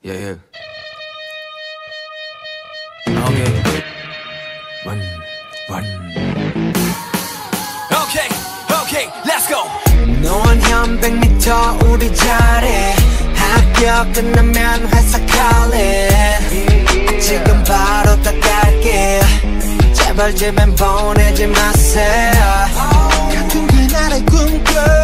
Yeah, yeah. Okay. Run, run. Okay, okay, let's go. 노원 현 100m 우리 자리 학교 끝나면 회사 calling 지금 바로 다 갈게 제발 제발 보내지 마세요 같은 그날의 꿈꿔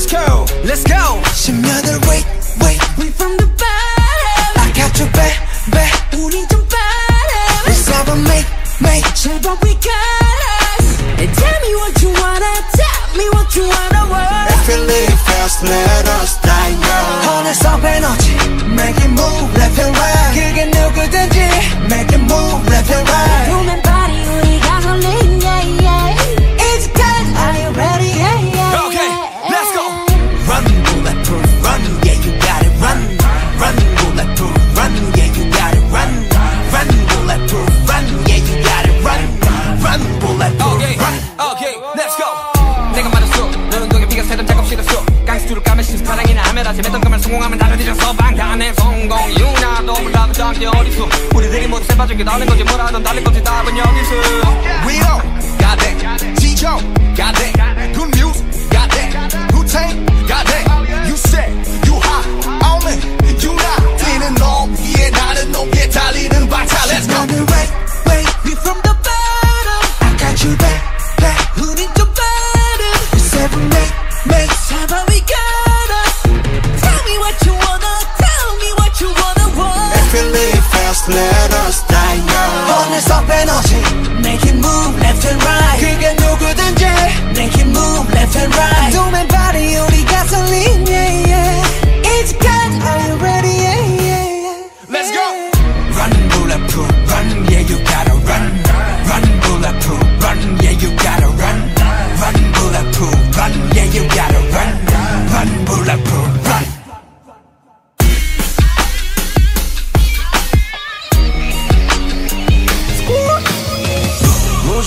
let's go, let's go. 10년을 wait wait We from the bottom I got you baby 우린 좀 bottom Let's have a make make 제발 we got us And tell me what you wanna Tell me what you wanna want Feel it fast let us die young 어느새 에 다시 맺던 감을 성공하면 다른 뒤져서 방탄의 성공. 유나도 몰라도 장기 어딨어. 우리들이 모두 새 빠진 게 다른 거지 뭐라든 다른 거지 답은 여기서. We don't got that. 지조 got that. Good news got that. Wu-Tang got that. You said you hot, all in. You not 뛰는 놈 위에 나는 놈에 달리는 박차. Let's go. 10년을 wait wait We from the bottom I got you back back 우린 좀 bottom Let's have a make make 제발 we got me what you wanna Tell me what you wanna want. Feel it fast let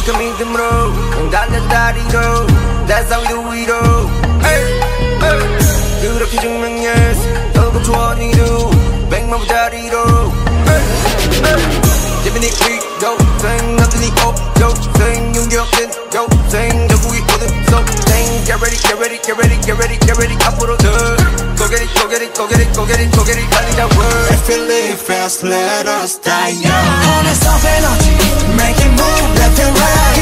무식한 믿음으로 넌 달려 다리로 That's how we do it all Hey, hey. 그렇게 증명했어 너고 조언이도 백만 부자리로 Hey, hey. 재빈이 위도 생 남들이 없죠 생 윤경진 요생 전국이 모든 소생 Get ready, get ready, get ready, get ready, get ready 앞으로 더 Go get it, go get it, go get it, go get it, go get it 달리자 word Feel it fast let us die young 어느새 에너지 Make it move left and right